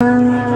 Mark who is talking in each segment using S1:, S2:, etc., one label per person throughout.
S1: Thank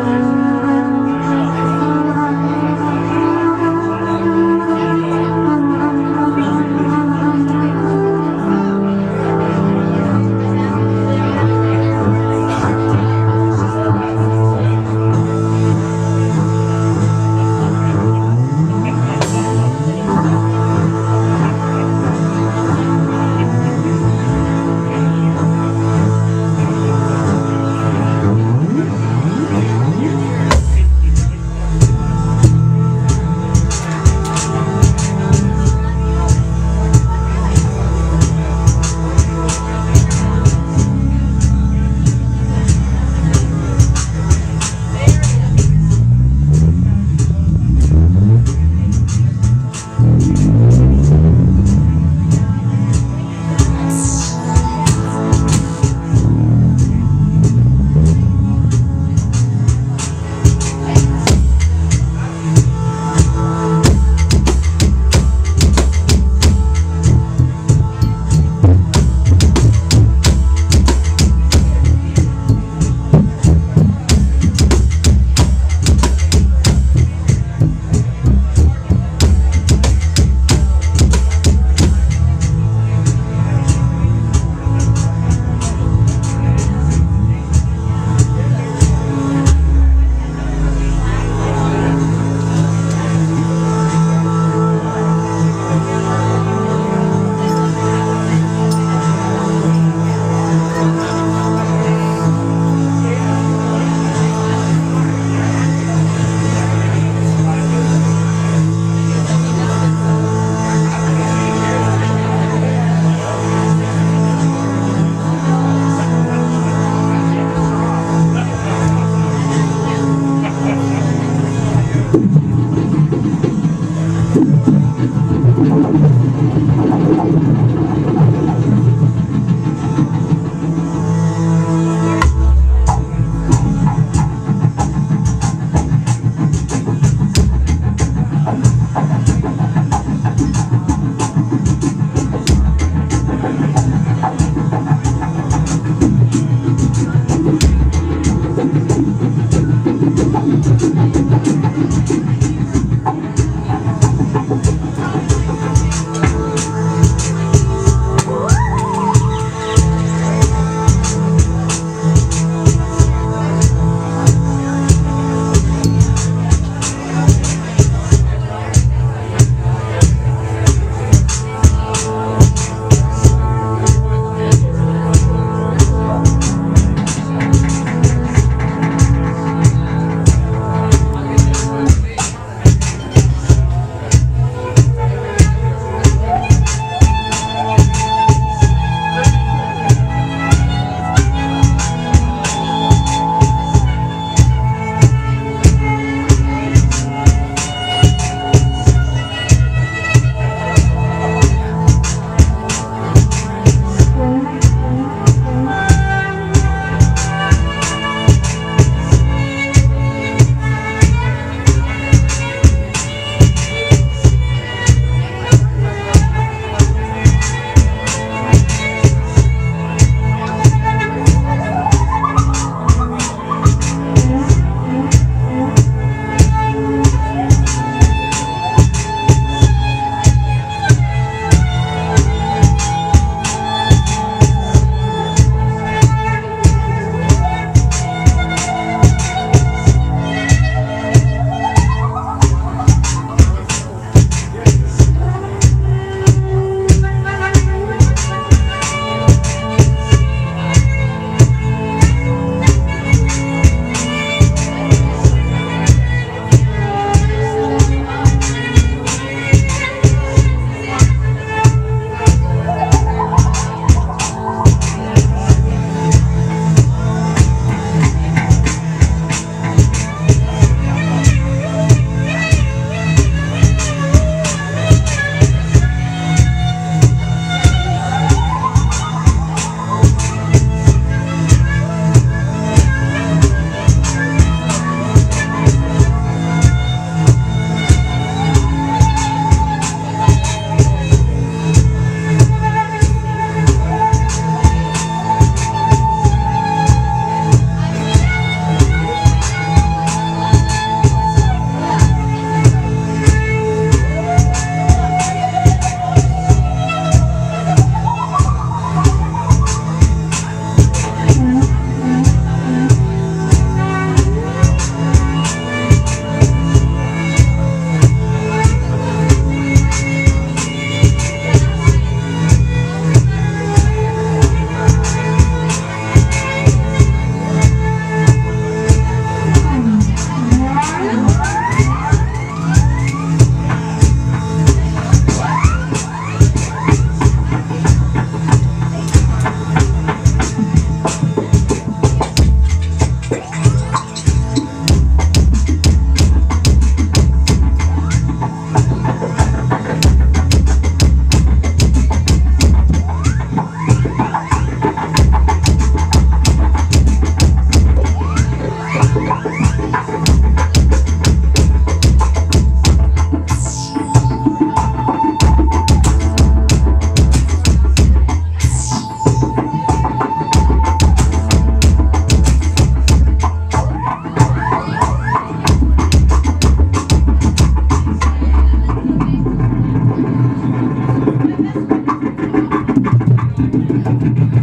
S2: Thank you.